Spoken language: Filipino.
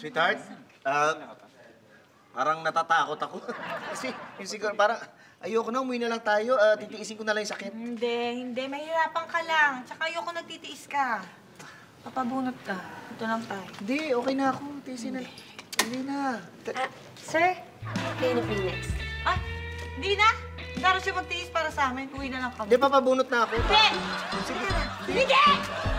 Sweetheart, ah, parang natatakot ako. Kasi yung siguro, parang ayoko na, umuwi na lang tayo. Ah, titiisin ko na lang yung sakit. Hindi, hindi. Mahirapan ka lang. Tsaka ayoko nagtitiis ka. Papabunot ka. Ito lang tayo. Hindi, okay na ako. Tiisin na. Hindi na. Ah, sir, kayo na po yung next. Ah, hindi na. Daros siya magtiis para sa amin. Uwi na lang kami. Hindi, papabunot na ako. Hindi! Sige! Sige!